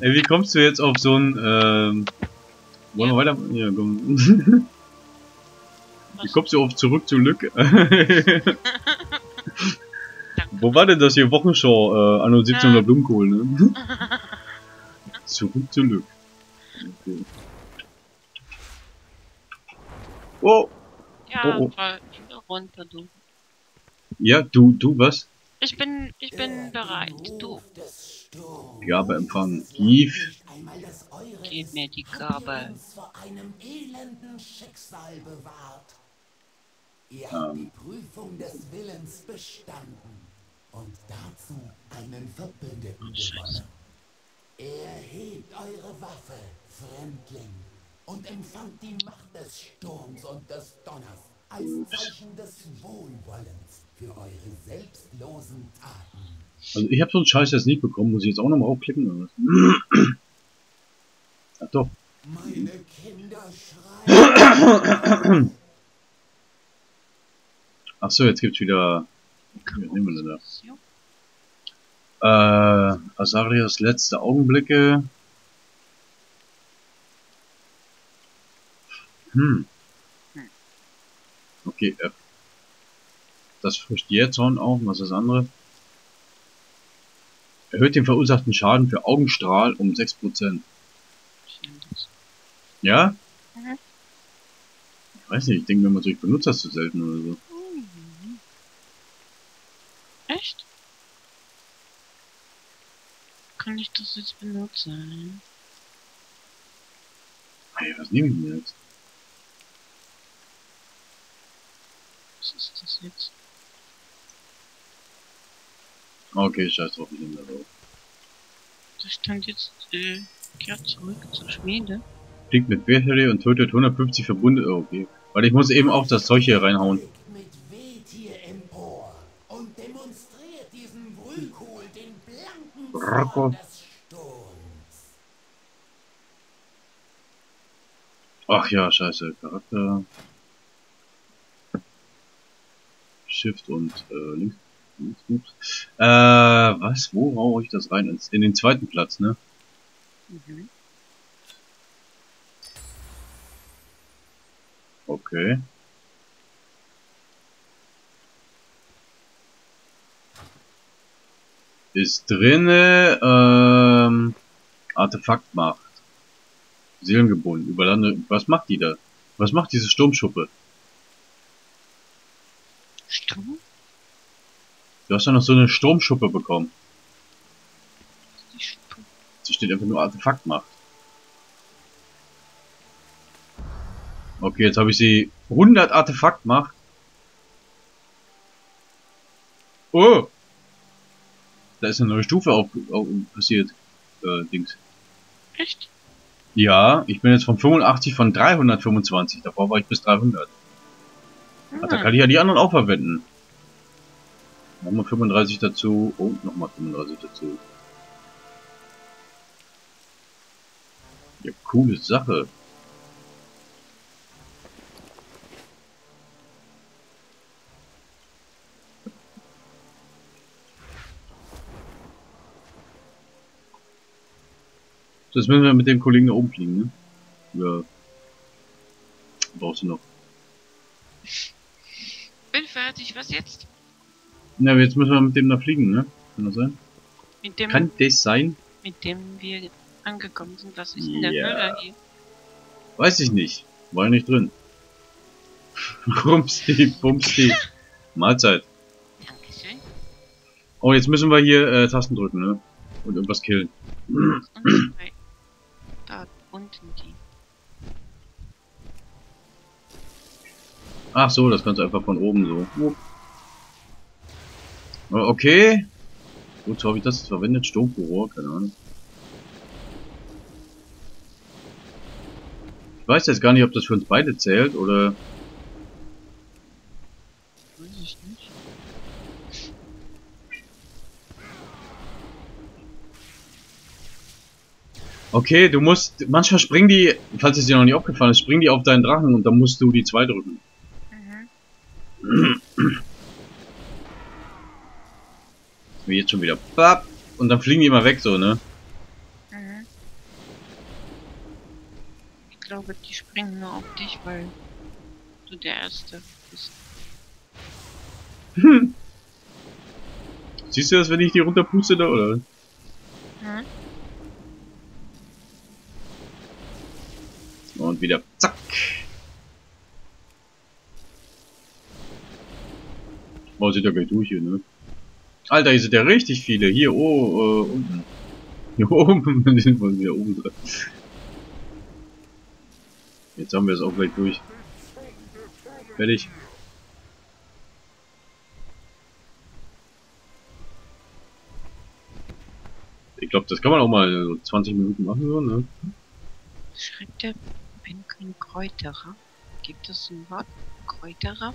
Ey, wie kommst du jetzt auf so ein, ähm, wollen wir weiter? Ja, komm. Wie kommst du auf zurück zu Lück? Wo war denn das hier? Wochenschau, äh, anno 1700 Blumenkohl, ne? zurück zu Lück. Okay. Oh, Ja, Oh, oh. runter, du. ja, du, du, was? Ich bin, ich bin bereit. Du, Gabe empfangen. Eure gib mir die Gabe. uns vor einem elenden Schicksal bewahrt. Ihr habt die Prüfung des Willens bestanden und dazu einen Verbündeten gewonnen. Erhebt eure Waffe, Fremdling, und empfangt die Macht des Sturms und des Donners als Zeichen des Wohlwollens für eure selbstlosen Taten. Also ich habe so einen Scheiß jetzt nicht bekommen. Muss ich jetzt auch nochmal aufklicken oder was? Ach doch. Meine Kinder schreien. Ach so, jetzt gibt's wieder... Was nehmen wir denn da? Äh, Asarias letzte Augenblicke. Hm. Okay, F. Das frischt Jähzorn auf. Was ist das andere? Erhöht den verursachten Schaden für Augenstrahl um 6%. Ja? Mhm. Ich weiß nicht, ich denke, wenn man so, ich benutze das zu selten oder so. Echt? Kann ich das jetzt benutzen? Hey, was nehme ich denn jetzt? Was ist das jetzt? Okay, scheiß drauf, ich nehme das auf. Da stand jetzt, äh, kehrt zurück zur Schmiede. Fliegt mit Bärhelle und tötet 150 Verbunde. Oh, okay. Weil ich muss eben auch das Zeug hier reinhauen. Mit Wehtier empor und demonstriert diesem Brühlkohl den blanken Sturms. Ach ja, scheiße. Charakter. Shift und äh, links. Äh, was? Wo hau ich das rein? Ins- In den zweiten Platz, ne? Mhm. Okay. Ist drinne, ähm, Artefaktmacht. Seelengebunden, überlande, was macht die da? Was macht diese Sturmschuppe? Stumm? Du hast ja noch so eine Sturmschuppe bekommen. Sie steht einfach nur Artefaktmacht. Okay, jetzt habe ich sie 100 Artefaktmacht. Oh! Da ist eine neue Stufe auf, auf passiert. Äh, Dings. Echt? Ja, ich bin jetzt von 85 von 325. Davor war ich bis 300. Ach, da kann ich ja die anderen auch verwenden. Nochmal 35 dazu und nochmal 35 dazu. Ja, coole Sache. Das müssen wir mit dem Kollegen da oben fliegen, ne? Ja. Brauchst du noch. Bin fertig, was jetzt? Na, jetzt müssen wir mit dem da fliegen, ne? Kann das sein? Mit dem, Kann das sein? mit dem wir angekommen sind. Was ist in der Ja. Höhle hier? Weiß ich nicht. War ja nicht drin. Rumsti, Bumsti. Mahlzeit. Dankeschön. Oh, jetzt müssen wir hier äh, Tasten drücken, ne? Und irgendwas killen. Und zwei. Da unten die. Ach so, das kannst du einfach von oben so. Wupp. Oh, Okay. Wozu habe ich das jetzt verwendet? Sturmfuror, keine Ahnung. Ich weiß jetzt gar nicht, ob das für uns beide zählt oder. Weiß ich nicht. Okay, du musst. Manchmal springen die, falls es dir noch nicht aufgefallen ist, springen die auf deinen Drachen und dann musst du die zwei drücken. Mhm. Wie jetzt schon wieder. Bap, und dann fliegen die immer weg so, ne? Mhm. glaube, die springen nur auf dich, weil du der Erste bist. Siehst du das, wenn ich die runterpuste da, oder? Hm? Und wieder zack. Oh, sind ja gleich durch hier, ne? Alter, hier sind ja richtig viele. Hier, oh, äh, unten. Hier oben, sind wir wieder oben drin. Jetzt haben wir es auch gleich durch. Fertig. Ich glaube, das kann man auch mal so 20 Minuten machen, so, ne? Schreibt der bin kein Kräuterer? Gibt es ein Wort? Kräuterer?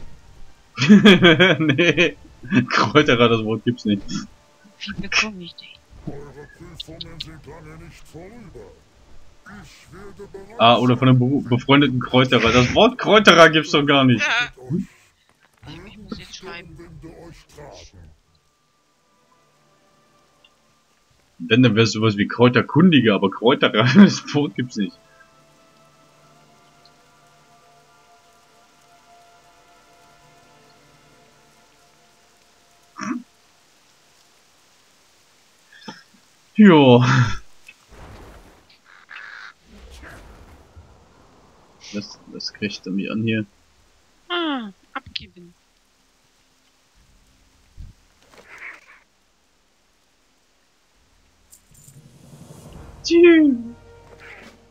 nee, Kräuterer, das Wort gibt's nicht. Wie bekomme ich den? Eure Prüfungen sind lange nicht vorüber. Ich werde bereit Ah, oder von einem be befreundeten Kräuterer. Das Wort Kräuterer gibt's doch gar nicht. Ja, ich muss jetzt schreiben. Wenn, dann wär's sowas wie Kräuterkundige, aber Kräuterer, das Wort gibt's nicht. Jo. Was, was kriegt er mich an hier? Ah, abgeben. Tschüss.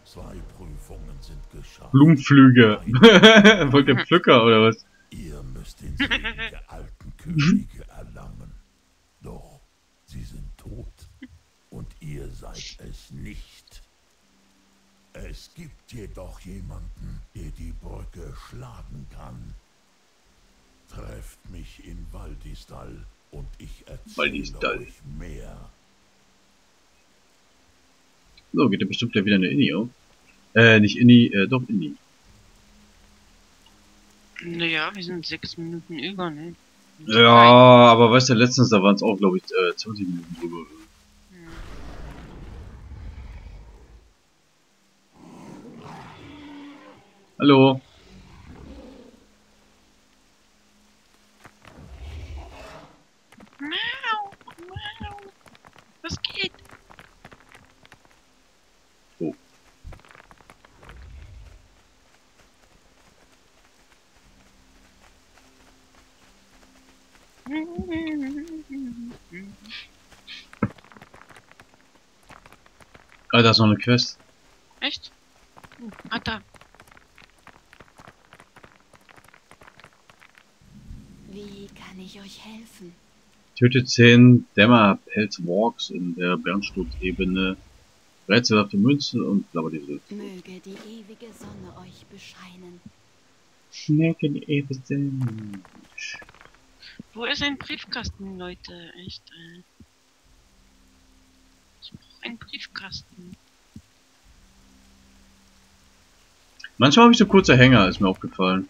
Zwei Prüfungen sind geschafft. Blumenpflüge. Wollt ihr Pflücker oder was? Ihr müsst den alten Könige erlangen. Doch sie sind tot und ihr seid es nicht. Es gibt jedoch jemanden, der die Brücke schlagen kann. Trefft mich in Waldistal und ich erzähle Waldistal. euch mehr. So, geht ja bestimmt ja wieder eine Inni auf. Äh, nicht Inni, äh, doch Inni. Naja, wir sind sechs Minuten über, ne? Ja, aber weißt du, letztens, da waren es auch, glaube ich, äh, 20 Minuten drüber. Hallo. Mau, mau. Was geht? Oh. Ah, da ist noch eine Quest. Helfen? Tötet 10 Dämmerpelz-Walks in der Bernsturzebene. Rätselhafte Münze und blablabla. Möge die ewige Sonne euch bescheinen. Schnecken Ebensen. Wo ist ein Briefkasten, Leute? Echt, äh. Ich brauche einen Briefkasten. Manchmal habe ich so kurze Hänger, ist mir aufgefallen.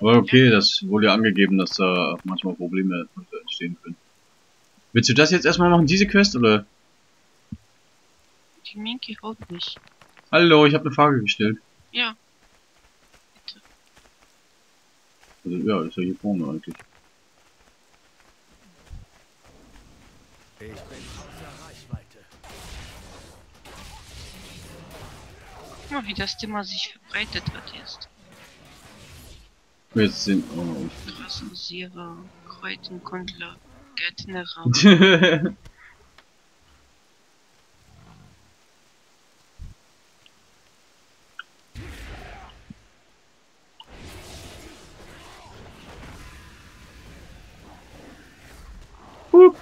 Aber okay, das wurde ja angegeben, dass da manchmal Probleme entstehen können. Willst du das jetzt erstmal machen, diese Quest, oder? Die Minky haut mich. Hallo, ich habe eine Frage gestellt. Ja. Also, ja, ist ja hier vorne eigentlich. Ich bin außer Reichweite. Guck mal, wie das Thema sich verbreitet hat jetzt. Jetzt sind. Oh. Straßensierer, Kräutenkundler, Gärtnerer. Hup.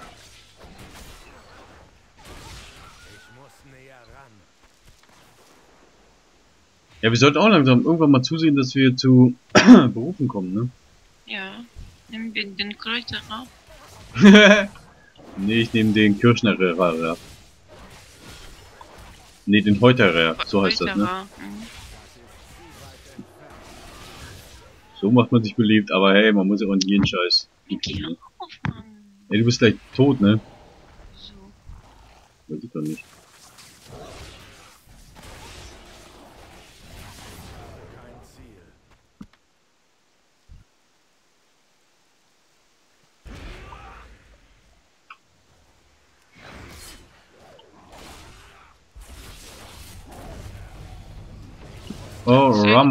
Ich muss näher ran. Ja, wir sollten auch langsam irgendwann mal zusehen, dass wir zu Berufen kommen, ne? Ja. Nehmen wir den Kräuterer. nee, ich nehme den Kirschnerer. Nee, den Heuterer, so heißt das, ne? So macht man sich beliebt, aber hey, man muss ja auch nicht jeden Scheiß. Hör auf, Mann. Ey, du bist gleich tot, ne? So. Weiß ich doch nicht.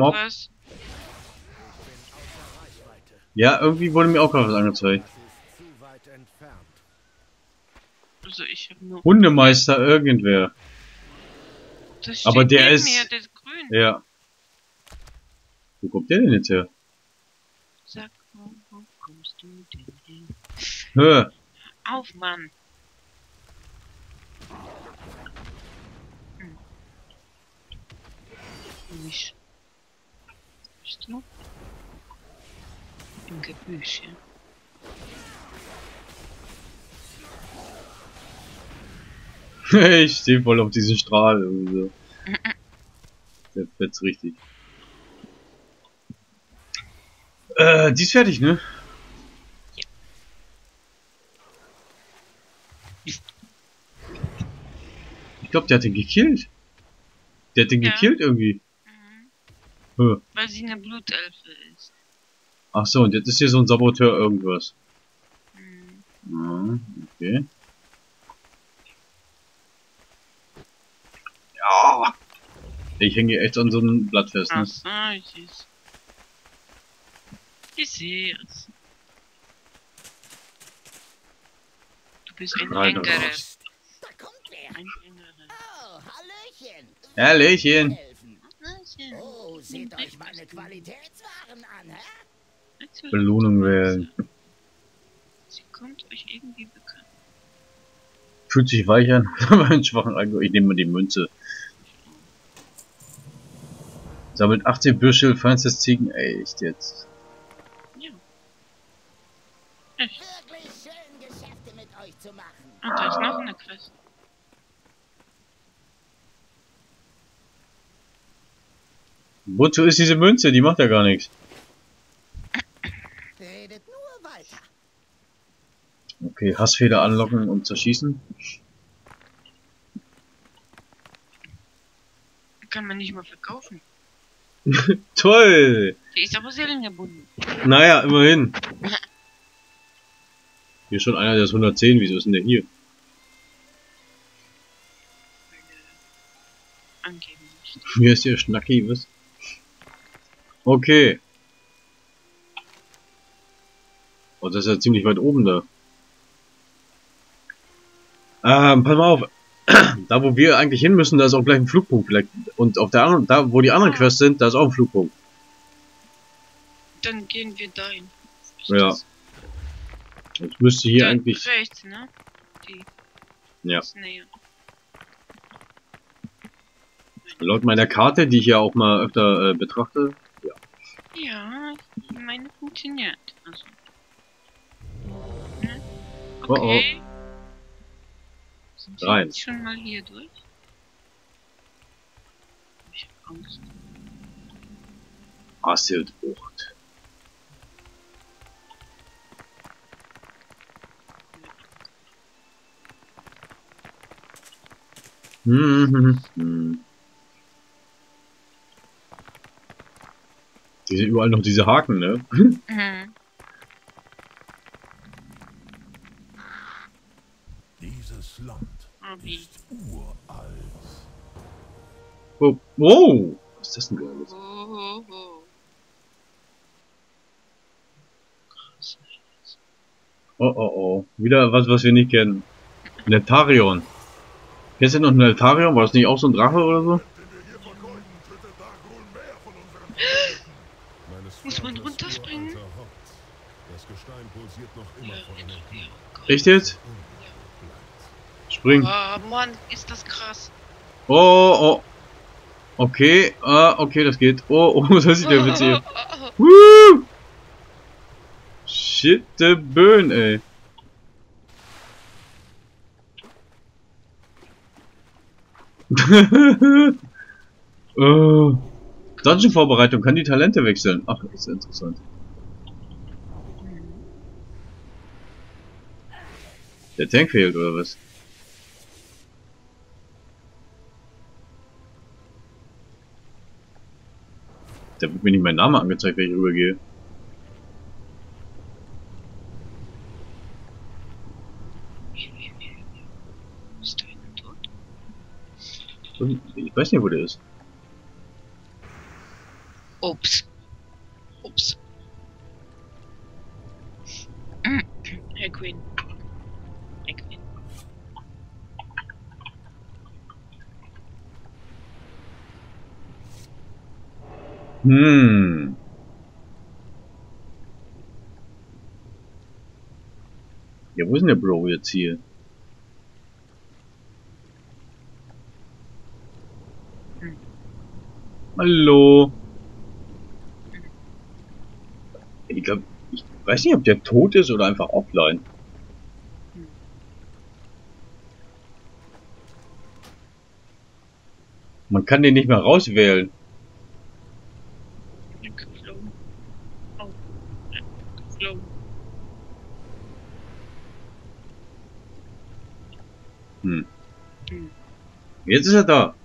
Reichweite. Ja, irgendwie wurde mir auch gerade was angezeigt. Also ich habe nur. Hundemeister irgendwer. Aber der ist- Mir, der ist grün. Ja. Wo kommt der denn jetzt her? Sag mal, wo kommst du denn hin? Hör. Auf, Mann! Hm. Nicht. Bist du? Im Gebüsch, ja. ich stehe voll auf diesen Strahl. Irgendwie so. Der fetzt richtig. Äh, die ist fertig, ne? Ich glaube, der hat den gekillt. Der hat den Ja. gekillt irgendwie. Hä. Weil sie eine Blutelfe ist. Ach so, und jetzt ist hier so ein Saboteur irgendwas. Mhm. Ja, okay. Ja. Ich hänge hier echt an so einem Blatt fest, ne? Ach so, ich seh's. Ich sehe es. Du bist ein Rein Hängere. raus. Da kommt wer. Ein Hängere. Oh, Hallöchen. Hallöchen. Oh, seht euch meine Qualitätswaren an, hä? Belohnung wählen. Sie kommt euch irgendwie bekannt. Fühlt sich weich an, aber einen schwachen Alkohol. Ich nehme mal die Münze. Sammelt 18 Büschel feinstes Ziegen. Ey, echt jetzt. Ja. Echt. Wirklich schön, Geschäfte mit euch zu machen. Und da ist noch eine Quest. Wozu ist diese Münze? Die macht ja gar nichts. Redet nur weiter. Okay, Hassfehler anlocken und zerschießen. Kann man nicht mal verkaufen. Toll! Die ist aber seelengebunden. Naja, immerhin. Hier ist schon einer, der ist 110. Wieso ist denn der hier? Angeben nicht. Hier ist der Schnacki, was? Okay. Oh, das ist ja ziemlich weit oben da. Ähm, pass mal auf. Da, wo wir eigentlich hin müssen, da ist auch gleich ein Flugpunkt. Vielleicht. Und auf der anderen, da, wo die anderen Quests sind, da ist auch ein Flugpunkt. Dann gehen wir dahin. Ist Ja. das- Jetzt müsste hier Dann eigentlich. Rechts, ne? Die Ja. Laut meiner Karte, die ich ja auch mal öfter äh, betrachte. Funktioniert. Also. Ne? Oh, oh. Okay. Sind wir Rein. jetzt schon mal hier durch? Ich hab Angst. Hm, hm. Die sind überall noch diese Haken, ne? Mhm. Dieses Land Abi. ist uralt. Oh, wow! Was ist das denn geiles? Oh, oh, oh. Oh, oh, oh. Wieder was, was wir nicht kennen. Netarion. Kennst du noch Netarion? War das nicht auch so ein Drache oder so? Echt jetzt? Spring. Oh Mann, ist das krass. Oh, oh. Okay, ah, okay, das geht. Oh, oh, das sieht ja witzig aus. Oh, Woo! Shit, the burn, ey. oh. Dungeon-Vorbereitung kann die Talente wechseln. Ach, ist interessant. Der Tank fehlt, oder was? Da wird mir nicht mein Name angezeigt, wenn ich rübergehe. Ist da einer tot? Ich weiß nicht, wo der ist. Ups. Hm. Ja, wo ist denn der Bro jetzt hier? Hallo. Ich glaube, ich weiß nicht, ob der tot ist oder einfach offline. Man kann den nicht mehr rauswählen. Geflogen. Oh. Ja, Geflogen. Hm. Hm. Jetzt ist er da.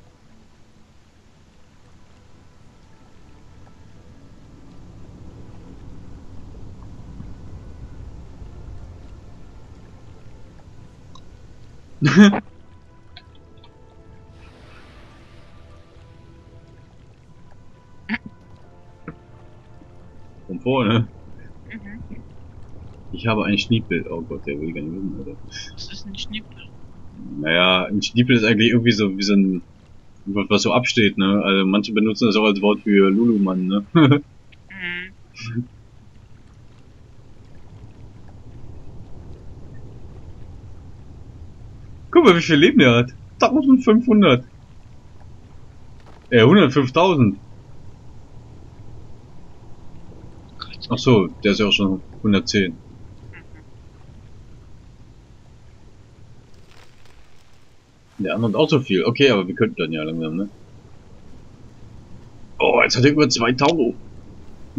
Von vorne. Mhm. Ich habe ein Schniepel. Oh Gott, der will gar nicht wissen, oder? Das ist ein Schnippel. Naja, ein Schniepel ist eigentlich irgendwie so wie so ein was so absteht, ne? Also manche benutzen das auch als Wort für Lulumann, ne? Guck mal, wie viel Leben der hat. 1500. Äh, 105.000. Gott. Ach so, der ist ja auch schon 110. Der andere hat auch so viel. Okay, aber wir könnten dann ja langsam, ne? Oh, jetzt hat er über 2000.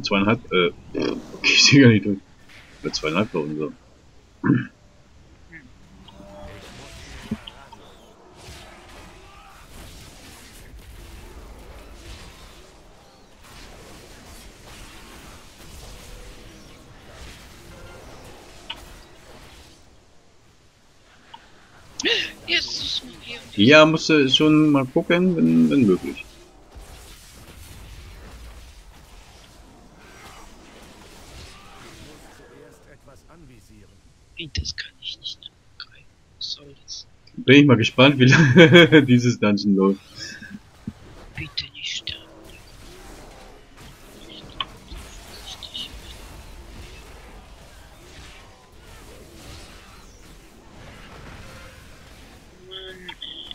Zweieinhalb, äh, okay, ich sehe gar nicht durch. Über zweieinhalbtausend so. Jetzt Ja, musst du schon mal gucken, wenn, wenn möglich. Zuerst etwas anvisieren. Wie, das kann ich nicht greifen. Was soll das? Bin ich mal gespannt, wie lange dieses Dungeon läuft.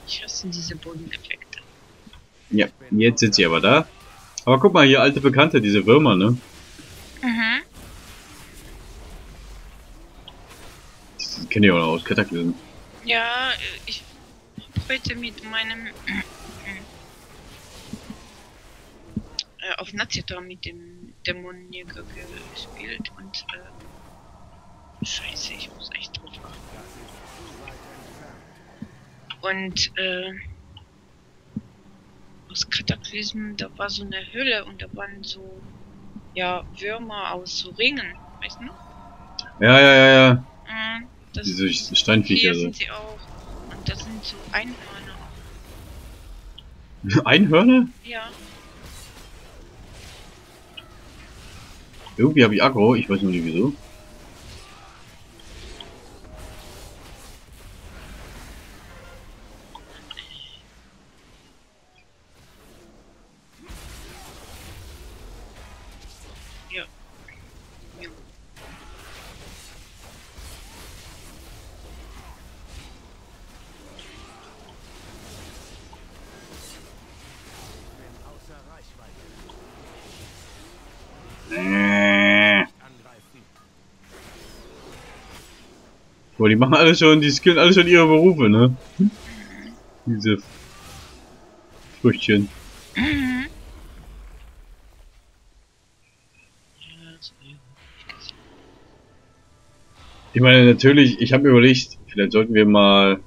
Ich hasse diese Bodeneffekte. Ja, jetzt sind sie aber da. Aber guck mal, hier alte Bekannte, diese Würmer, ne? Mhm. Die kennen ja auch noch aus Kataklysm. Ja, ich hab heute mit meinem äh, auf Nazita mit dem Dämonenjäger gespielt und äh, scheiße, ich muss echt drauf achten. Und äh, aus Kataklysmen, da war so eine Höhle und da waren so ja Würmer aus so Ringen, weißt du? Ja, ja, ja, ja. Mhm, das Diese Steinviecher hier sind sie auch. Und das sind so Einhörner. Einhörner? Ja. Irgendwie habe ich Aggro, ich weiß noch nicht wieso. Boah, die machen alle schon, die skillen alle schon ihre Berufe, ne? Diese Früchtchen. Ich meine, natürlich, ich habe mir überlegt, vielleicht sollten wir mal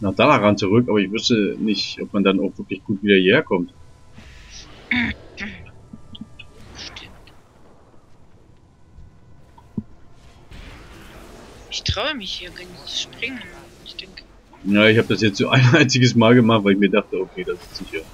nach Dalaran zurück, aber ich wüsste nicht, ob man dann auch wirklich gut wieder hierher kommt. Ich traue mich hier gar nicht zu springen. Ich denke, Ja, ich habe das jetzt so ein einziges Mal gemacht, weil ich mir dachte, okay, das ist sicher.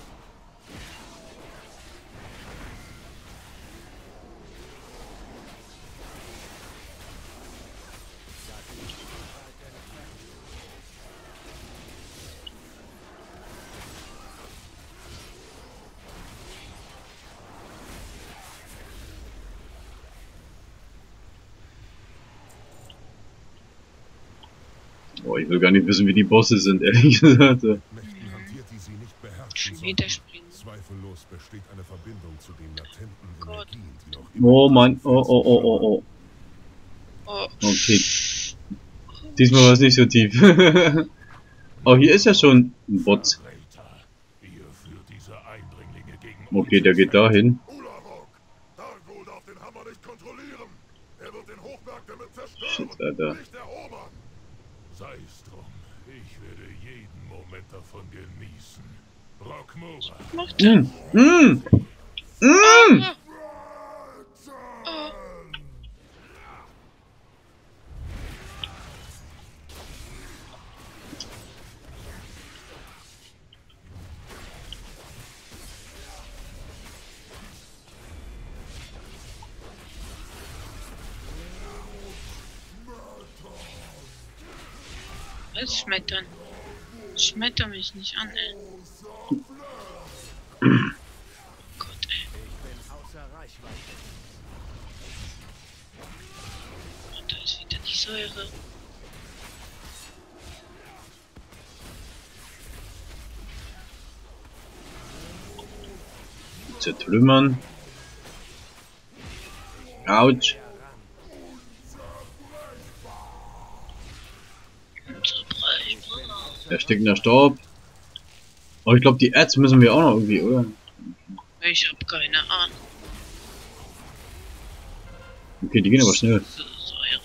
Will gar nicht wissen, wie die Bosse sind, ehrlich gesagt. Mächten hantiert, die sie nicht beherrschen Schon wieder springen. Zweifellos besteht eine Verbindung zu den latenten Gott. Energien, die noch immer Oh Mann, oh, oh, oh, oh, oh. Oh, Okay. Diesmal war es nicht so tief. oh, hier ist ja schon ein Bot. Okay, der geht dahin. Ulavok! Dargol darf den Hammer nicht kontrollieren! Er wird den Hochberg damit zerstören! Shit, Alter. Nicht erobern! Sei es drum, ich werde jeden Moment davon genießen. Mm, mm. Oh. Was schmettern? Schmetter mich nicht an, ey. Gott, ey. Und da ist wieder die Säure. Zertrümmern. Autsch. Zerbrechbar. Erstickender Staub. Oh, ich glaube, die Ads müssen wir auch noch irgendwie, oder? Ich hab keine Ahnung. Okay, die gehen aber schnell. Säure.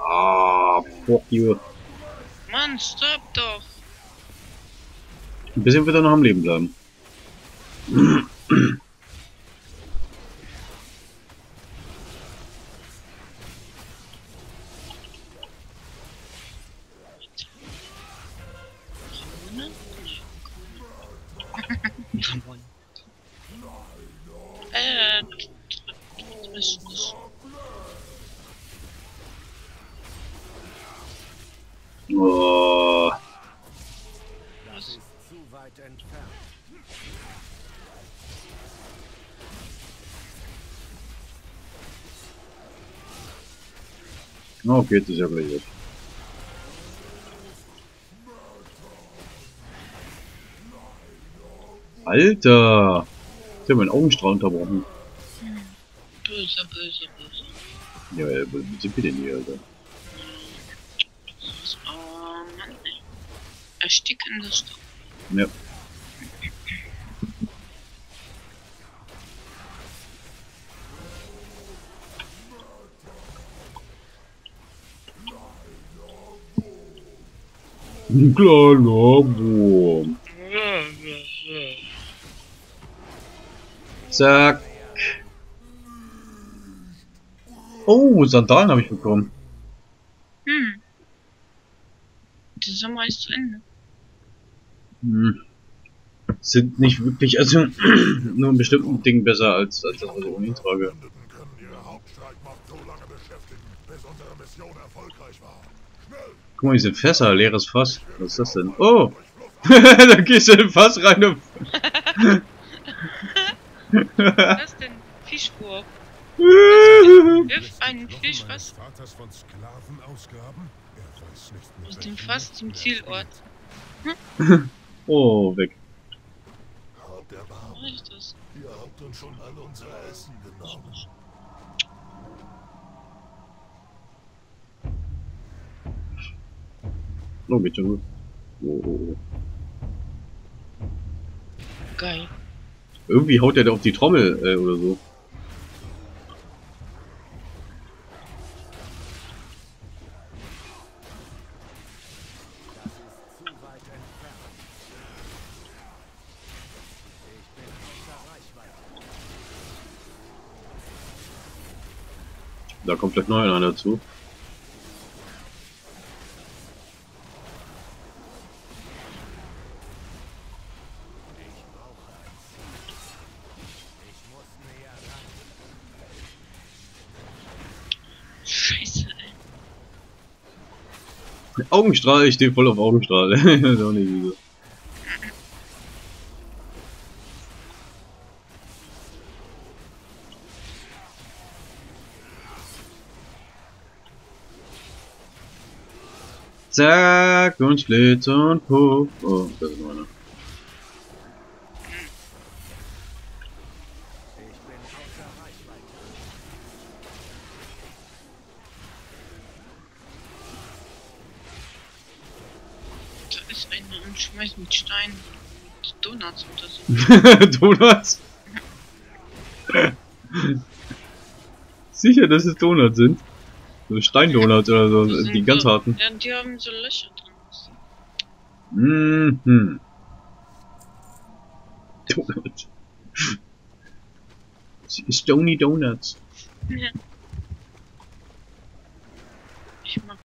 Ah, fuck you. Mann, stopp doch. Ein bisschen wird er noch am Leben bleiben. okay, das ist ja gleich weg. Alter! Ich habe meinen Augenstrahl unterbrochen. Böse, böse, böse. Ja, ja, wo sind wir denn hier, Alter? Oh Mann, ey. Erstickender Staub. Ja. Ein kleiner Wurm. Zack. Oh, Sandalen habe ich bekommen. Hm. Der Sommer ist zu Ende. Hm. Sind nicht wirklich, also nur in bestimmten Dingen besser als, als das, was ich ohnehin trage. Verbündeten können ihre Hauptstreitmacht so lange beschäftigen, bis unsere Mission erfolgreich war. Schnell! Guck mal, diese Fässer, leeres Fass. Was ist das denn? Oh! da gehst du in den Fass rein und... Was denn? Fischwurf. Wirf einen Fisch, was? Vaters von Sklaven ausgraben? Er weiß nicht, mit Aus dem Fass zum Zielort. oh, weg. Habt ist das? ihr habt uns schon all unser Essen genommen. Geht schon gut. Oh, oh, oh. Geil. Irgendwie haut der da auf die Trommel äh, oder so. Da kommt gleich noch einer dazu. Augenstrahl, ich stehe voll auf Augenstrahl. das ist auch nicht so. Zack und Schlitz und Puff. Oh, das ist meiner. Donuts so. Donuts? Sicher, dass es Donuts sind? So Steindonuts oder so, Die die ganz so- harten. Ja, die haben so Löcher drin. Mhm. Donuts. Stony Donuts. Ja.